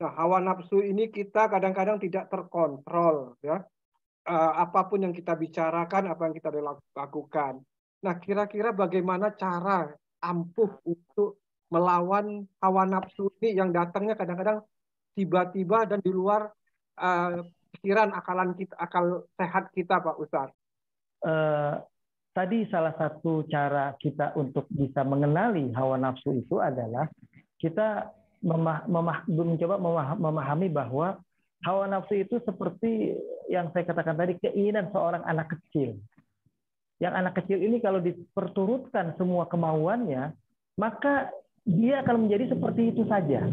Nah, hawa nafsu ini kita kadang-kadang tidak terkontrol ya. Uh, apa pun yang kita bicarakan, apa yang kita lakukan. Nah, kira-kira bagaimana cara ampuh untuk melawan hawa nafsu ini yang datangnya kadang-kadang tiba-tiba dan di luar uh, pikiran akalan kita, akal sehat kita, Pak Ustadz. Uh, tadi salah satu cara kita untuk bisa mengenali hawa nafsu itu adalah kita memah, memah, mencoba memahami bahwa hawa nafsu itu seperti yang saya katakan tadi keinginan seorang anak kecil. Yang anak kecil ini kalau diperturutkan semua kemauannya, maka dia akan menjadi seperti itu saja.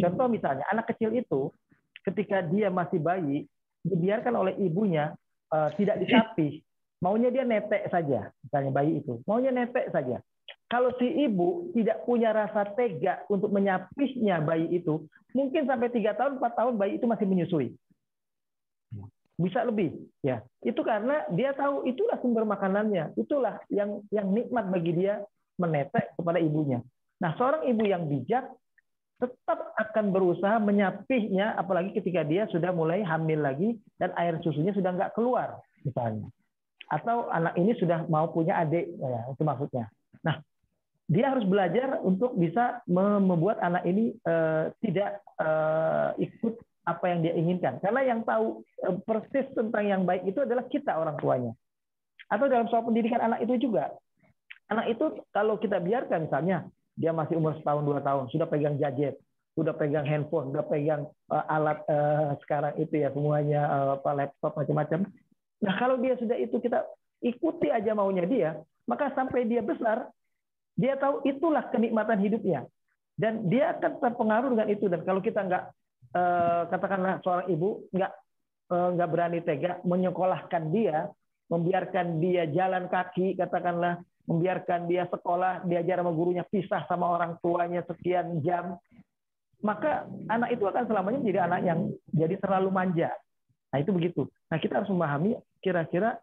Contoh misalnya anak kecil itu ketika dia masih bayi dibiarkan oleh ibunya uh, tidak disapih, maunya dia netek saja, misalnya bayi itu, maunya netek saja. Kalau si ibu tidak punya rasa tega untuk menyapihnya bayi itu, mungkin sampai tiga tahun, empat tahun bayi itu masih menyusui. Bisa lebih, ya. Itu karena dia tahu itulah sumber makanannya, itulah yang yang nikmat bagi dia menetek kepada ibunya. Nah, seorang ibu yang bijak tetap akan berusaha menyapihnya, apalagi ketika dia sudah mulai hamil lagi dan air susunya sudah nggak keluar, misalnya. Atau anak ini sudah mau punya adik, ya, itu maksudnya. Nah, dia harus belajar untuk bisa membuat anak ini uh, tidak uh, ikut apa yang dia inginkan. Karena yang tahu uh, persis tentang yang baik itu adalah kita orang tuanya. Atau dalam soal pendidikan anak itu juga. Anak itu kalau kita biarkan misalnya dia masih umur setahun dua tahun sudah pegang gadget, sudah pegang handphone, sudah pegang uh, alat uh, sekarang itu ya semuanya uh, laptop macam-macam. Nah kalau dia sudah itu kita ikuti aja maunya dia, maka sampai dia besar dia tahu itulah kenikmatan hidupnya. Dan dia akan terpengaruh dengan itu. Dan kalau kita nggak, eh, katakanlah seorang ibu, nggak eh, nggak berani tega menyekolahkan dia, membiarkan dia jalan kaki, katakanlah membiarkan dia sekolah, diajar sama gurunya, pisah sama orang tuanya sekian jam, maka anak itu akan selamanya menjadi anak yang jadi terlalu manja. Nah itu begitu. Nah kita harus memahami kira-kira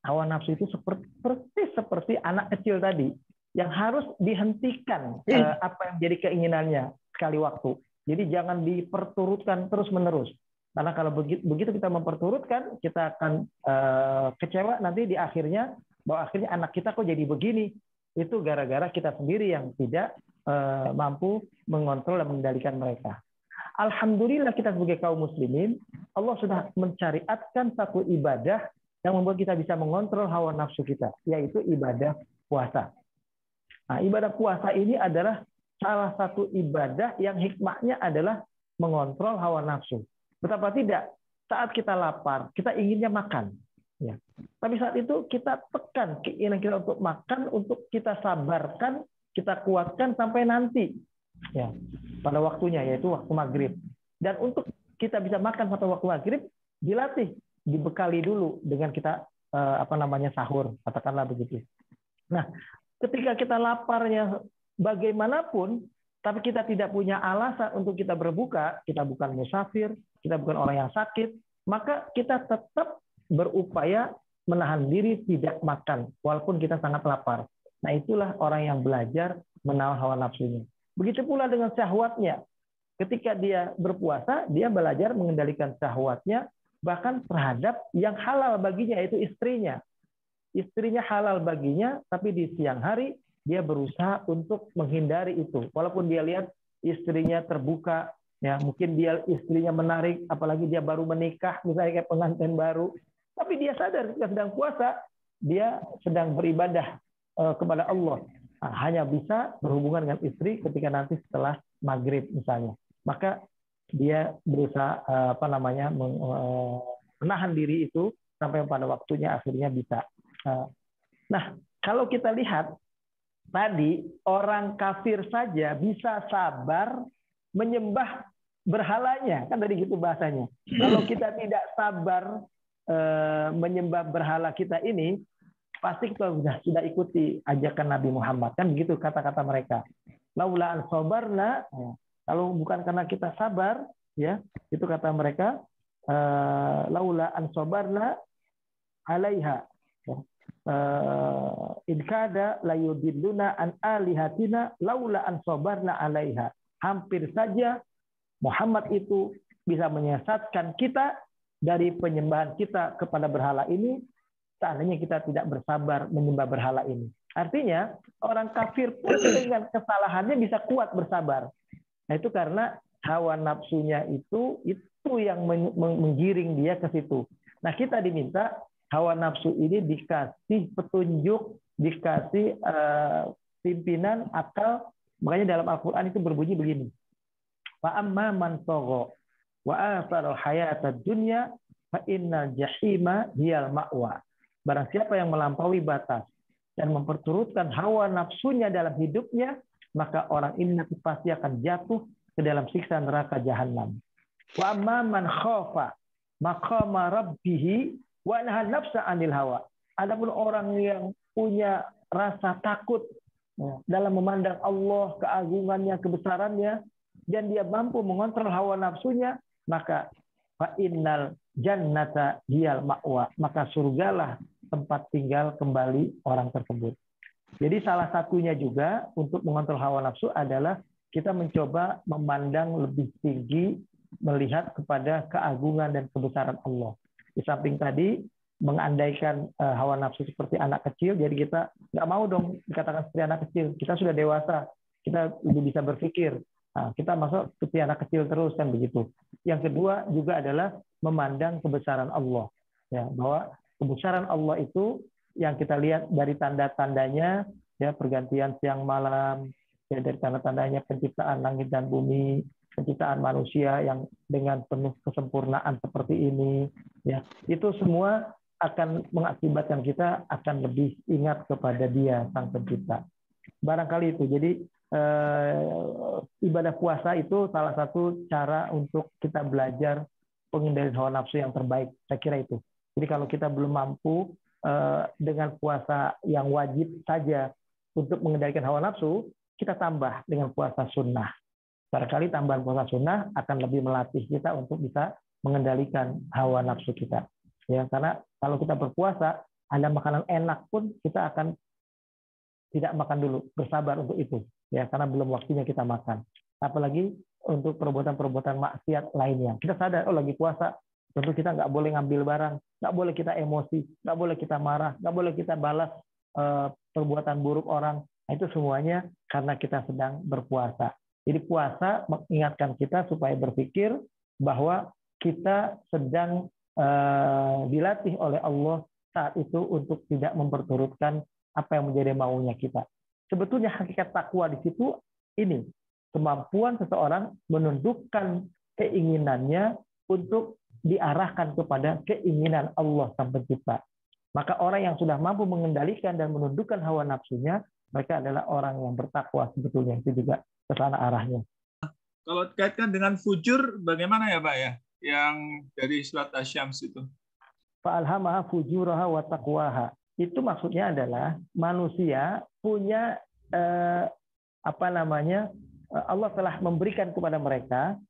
hawa nafsu itu seperti, persis seperti anak kecil tadi yang harus dihentikan uh, apa yang jadi keinginannya sekali waktu. Jadi jangan diperturutkan terus-menerus. Karena kalau begitu, begitu kita memperturutkan, kita akan uh, kecewa nanti di akhirnya bahwa akhirnya anak kita kok jadi begini. Itu gara-gara kita sendiri yang tidak uh, mampu mengontrol dan mengendalikan mereka. Alhamdulillah kita sebagai kaum muslimin, Allah sudah mencariatkan satu ibadah yang membuat kita bisa mengontrol hawa nafsu kita, yaitu ibadah puasa. Nah, ibadah puasa ini adalah salah satu ibadah yang hikmahnya adalah mengontrol hawa nafsu. Betapa tidak, saat kita lapar, kita inginnya makan. Ya. Tapi saat itu kita tekan keinginan kita untuk makan, untuk kita sabarkan, kita kuatkan sampai nanti. Ya, pada waktunya, yaitu waktu maghrib. Dan untuk kita bisa makan pada waktu maghrib, dilatih, dibekali dulu dengan kita eh, apa namanya sahur, katakanlah begitu. Nah, ketika kita laparnya bagaimanapun, tapi kita tidak punya alasan untuk kita berbuka, kita bukan musafir, kita bukan orang yang sakit, maka kita tetap berupaya menahan diri tidak makan, walaupun kita sangat lapar. Nah itulah orang yang belajar menahan hawa nafsunya. Begitu pula dengan syahwatnya. Ketika dia berpuasa, dia belajar mengendalikan syahwatnya, bahkan terhadap yang halal baginya, yaitu istrinya istrinya halal baginya, tapi di siang hari dia berusaha untuk menghindari itu. Walaupun dia lihat istrinya terbuka, ya mungkin dia istrinya menarik, apalagi dia baru menikah, misalnya kayak pengantin baru, tapi dia sadar ketika sedang puasa, dia sedang beribadah eh, kepada Allah. Nah, hanya bisa berhubungan dengan istri ketika nanti setelah maghrib misalnya. Maka dia berusaha eh, apa namanya eh, menahan diri itu sampai pada waktunya akhirnya bisa Nah, kalau kita lihat tadi orang kafir saja bisa sabar menyembah berhalanya, kan tadi gitu bahasanya. Kalau kita tidak sabar eh, menyembah berhala kita ini, pasti kita sudah sudah ikuti ajakan Nabi Muhammad kan begitu kata-kata mereka. Laula an sabarna, ya. kalau bukan karena kita sabar, ya itu kata mereka. Eh, laula an sabarna alaiha uh, in kada layudilluna an alihatina laula an sabarna alaiha. Hampir saja Muhammad itu bisa menyesatkan kita dari penyembahan kita kepada berhala ini seandainya kita tidak bersabar menyembah berhala ini. Artinya orang kafir pun dengan kesalahannya bisa kuat bersabar. Nah itu karena hawa nafsunya itu itu yang menggiring dia ke situ. Nah kita diminta hawa nafsu ini dikasih petunjuk, dikasih uh, pimpinan akal. Makanya dalam Al-Quran itu berbunyi begini. Fa amma man wa athara hayata dunya fa innal jahima hiyal ma'wa. Barang siapa yang melampaui batas dan memperturutkan hawa nafsunya dalam hidupnya, maka orang ini nanti pasti akan jatuh ke dalam siksa neraka jahanam. Wa amma man khafa maqama rabbih wa nafsa anil hawa. Adapun orang yang punya rasa takut ya, dalam memandang Allah, keagungannya, kebesarannya, dan dia mampu mengontrol hawa nafsunya, maka fa innal jannata hiyal ma'wa. Maka surgalah tempat tinggal kembali orang tersebut. Jadi salah satunya juga untuk mengontrol hawa nafsu adalah kita mencoba memandang lebih tinggi melihat kepada keagungan dan kebesaran Allah. Di samping tadi mengandaikan uh, hawa nafsu seperti anak kecil, jadi kita nggak mau dong dikatakan seperti anak kecil. Kita sudah dewasa, kita lebih bisa berpikir. Nah, kita masuk seperti anak kecil terus kan begitu. Yang kedua juga adalah memandang kebesaran Allah, ya bahwa kebesaran Allah itu yang kita lihat dari tanda-tandanya ya pergantian siang malam ya dari tanda-tandanya penciptaan langit dan bumi penciptaan manusia yang dengan penuh kesempurnaan seperti ini ya itu semua akan mengakibatkan kita akan lebih ingat kepada dia sang pencipta. Barangkali itu. Jadi eh, ibadah puasa itu salah satu cara untuk kita belajar pengendalian hawa nafsu yang terbaik. Saya kira itu. Jadi kalau kita belum mampu eh, dengan puasa yang wajib saja untuk mengendalikan hawa nafsu, kita tambah dengan puasa sunnah. Barangkali tambahan puasa sunnah akan lebih melatih kita untuk bisa mengendalikan hawa nafsu kita. Ya, karena kalau kita berpuasa, ada makanan enak pun kita akan tidak makan dulu, bersabar untuk itu. Ya, karena belum waktunya kita makan. Apalagi untuk perbuatan-perbuatan maksiat lainnya. Kita sadar, oh lagi puasa, Tentu kita nggak boleh ngambil barang, nggak boleh kita emosi, nggak boleh kita marah, nggak boleh kita balas uh, perbuatan buruk orang. Nah, itu semuanya karena kita sedang berpuasa. Jadi puasa mengingatkan kita supaya berpikir bahwa kita sedang uh, dilatih oleh Allah saat itu untuk tidak memperturutkan apa yang menjadi maunya kita. Sebetulnya hakikat takwa di situ ini kemampuan seseorang menundukkan keinginannya untuk diarahkan kepada keinginan Allah Sang Pencipta. Maka orang yang sudah mampu mengendalikan dan menundukkan hawa nafsunya, mereka adalah orang yang bertakwa sebetulnya. Itu juga ke arahnya. Kalau dikaitkan dengan fujur, bagaimana ya Pak ya? Yang dari surat Asyams itu. Fa'alhamaha fujuraha wa taqwaha. Itu maksudnya adalah manusia punya eh, apa namanya eh, Allah telah memberikan kepada mereka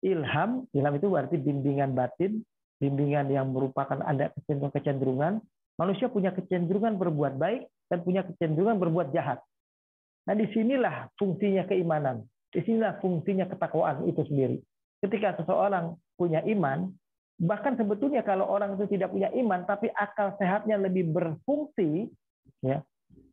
ilham, ilham itu berarti bimbingan batin, bimbingan yang merupakan ada kecenderungan-kecenderungan. Manusia punya kecenderungan berbuat baik dan punya kecenderungan berbuat jahat. Nah, di sinilah fungsinya keimanan. Di sinilah fungsinya ketakwaan itu sendiri. Ketika seseorang punya iman, bahkan sebetulnya kalau orang itu tidak punya iman, tapi akal sehatnya lebih berfungsi, ya,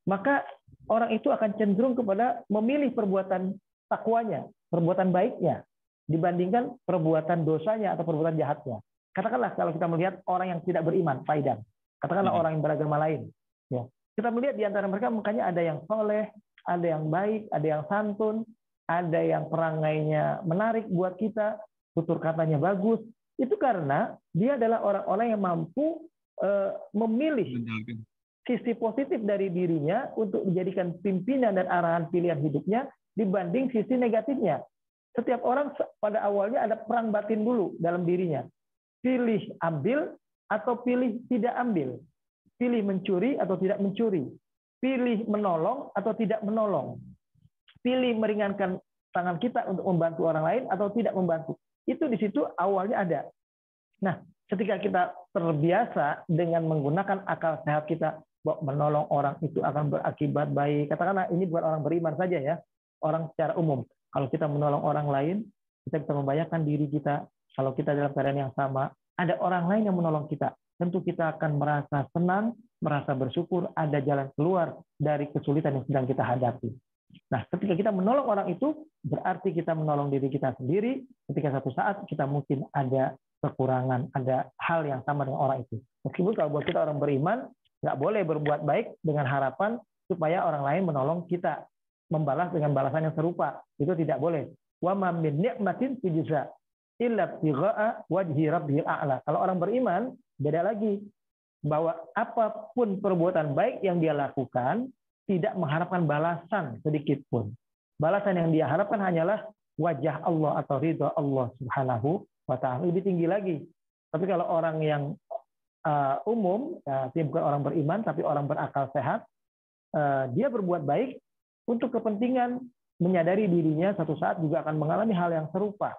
maka orang itu akan cenderung kepada memilih perbuatan takwanya, perbuatan baiknya, dibandingkan perbuatan dosanya atau perbuatan jahatnya. Katakanlah kalau kita melihat orang yang tidak beriman, faidan. Katakanlah hmm. orang yang beragama lain. Ya. Kita melihat di antara mereka makanya ada yang soleh, ada yang baik, ada yang santun, ada yang perangainya menarik buat kita, tutur katanya bagus. Itu karena dia adalah orang-orang yang mampu uh, memilih sisi positif dari dirinya untuk dijadikan pimpinan dan arahan pilihan hidupnya dibanding sisi negatifnya. Setiap orang pada awalnya ada perang batin dulu dalam dirinya. Pilih ambil atau pilih tidak ambil. Pilih mencuri atau tidak mencuri. Pilih menolong atau tidak menolong. Pilih meringankan tangan kita untuk membantu orang lain atau tidak membantu. Itu di situ awalnya ada. Nah, ketika kita terbiasa dengan menggunakan akal sehat kita bahwa menolong orang itu akan berakibat baik. Katakanlah ini buat orang beriman saja ya, orang secara umum. Kalau kita menolong orang lain, kita bisa membayangkan diri kita kalau kita dalam keadaan yang sama, ada orang lain yang menolong kita. Tentu kita akan merasa senang, merasa bersyukur, ada jalan keluar dari kesulitan yang sedang kita hadapi. Nah, ketika kita menolong orang itu, berarti kita menolong diri kita sendiri. Ketika satu saat kita mungkin ada kekurangan, ada hal yang sama dengan orang itu. Meskipun kalau buat kita orang beriman, nggak boleh berbuat baik dengan harapan supaya orang lain menolong kita membalas dengan balasan yang serupa. Itu tidak boleh. Wa ma min ni'matin illa. Kalau orang beriman, beda lagi. Bahwa apa pun perbuatan baik yang dia lakukan, tidak mengharapkan balasan sedikit pun. Balasan yang dia harapkan hanyalah wajah Allah atau ridha Allah Subhanahu wa taala. Lebih tinggi lagi. Tapi kalau orang yang uh, umum, uh, bukan orang beriman tapi orang berakal sehat, uh, dia berbuat baik untuk kepentingan menyadari dirinya satu saat juga akan mengalami hal yang serupa.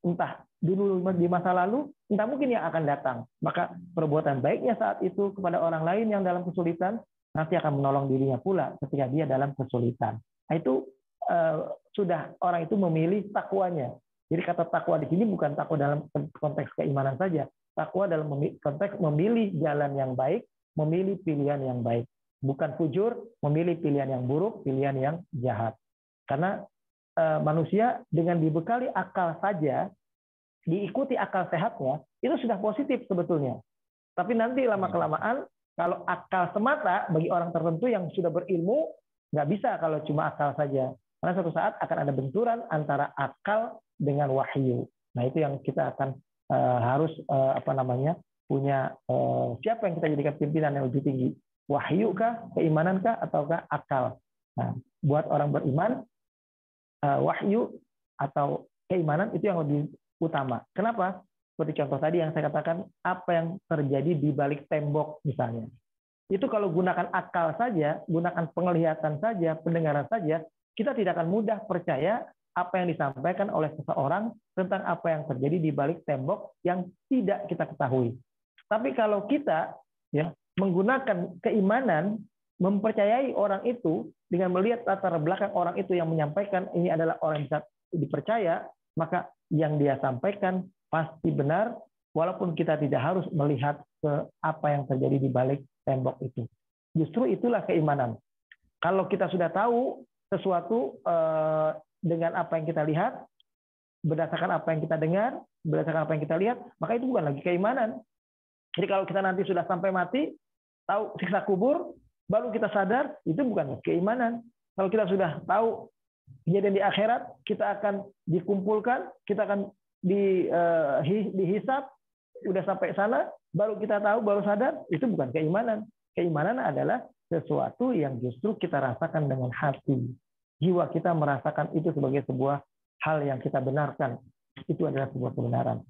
Entah dulu di masa lalu, entah mungkin yang akan datang. Maka perbuatan baiknya saat itu kepada orang lain yang dalam kesulitan, nanti akan menolong dirinya pula ketika dia dalam kesulitan. Nah, itu uh, sudah orang itu memilih takwanya. Jadi kata takwa di sini bukan takwa dalam konteks keimanan saja. Takwa dalam konteks memilih jalan yang baik, memilih pilihan yang baik. Bukan fujur, memilih pilihan yang buruk, pilihan yang jahat. Karena e, manusia dengan dibekali akal saja, diikuti akal sehatnya, itu sudah positif sebetulnya. Tapi nanti lama-kelamaan, kalau akal semata bagi orang tertentu yang sudah berilmu, nggak bisa kalau cuma akal saja. Karena suatu saat akan ada benturan antara akal dengan wahyu. Nah itu yang kita akan e, harus e, apa namanya punya e, siapa yang kita jadikan pimpinan yang lebih tinggi, wahyu kah, keimanan kah, ataukah akal. Nah, buat orang beriman uh, wahyu atau keimanan itu yang lebih utama. Kenapa? Seperti contoh tadi yang saya katakan, apa yang terjadi di balik tembok misalnya. Itu kalau gunakan akal saja, gunakan penglihatan saja, pendengaran saja, kita tidak akan mudah percaya apa yang disampaikan oleh seseorang tentang apa yang terjadi di balik tembok yang tidak kita ketahui. Tapi kalau kita ya menggunakan keimanan mempercayai orang itu dengan melihat latar belakang orang itu yang menyampaikan ini adalah orang yang bisa dipercaya, maka yang dia sampaikan pasti benar walaupun kita tidak harus melihat ke apa yang terjadi di balik tembok itu. Justru itulah keimanan. Kalau kita sudah tahu sesuatu eh, dengan apa yang kita lihat, berdasarkan apa yang kita dengar, berdasarkan apa yang kita lihat, maka itu bukan lagi keimanan. Jadi kalau kita nanti sudah sampai mati, tahu siksa kubur, baru kita sadar itu bukan keimanan. Kalau kita sudah tahu kejadian di akhirat, kita akan dikumpulkan, kita akan di uh, dihisap, udah sampai sana, baru kita tahu, baru sadar, itu bukan keimanan. Keimanan adalah sesuatu yang justru kita rasakan dengan hati. Jiwa kita merasakan itu sebagai sebuah hal yang kita benarkan. Itu adalah sebuah kebenaran.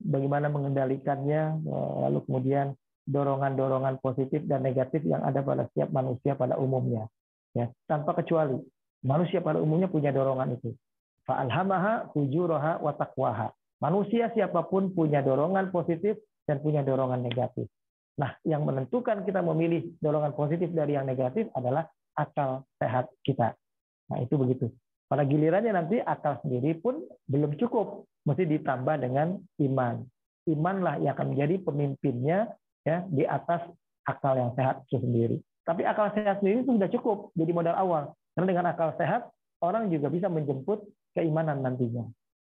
Bagaimana mengendalikannya, eh, lalu kemudian dorongan-dorongan positif dan negatif yang ada pada setiap manusia pada umumnya. Ya, tanpa kecuali manusia pada umumnya punya dorongan itu. Fa'alhamaha fujuraha wa taqwaha. Manusia siapa pun punya dorongan positif dan punya dorongan negatif. Nah, yang menentukan kita memilih dorongan positif dari yang negatif adalah akal sehat kita. Nah, itu begitu. Pada gilirannya nanti akal sendiri pun belum cukup, mesti ditambah dengan iman. Imanlah yang akan menjadi pemimpinnya ya di atas akal yang sehat itu sendiri. Tapi akal sehat sendiri itu sudah cukup jadi modal awal. Karena dengan akal sehat orang juga bisa menjemput keimanan nantinya.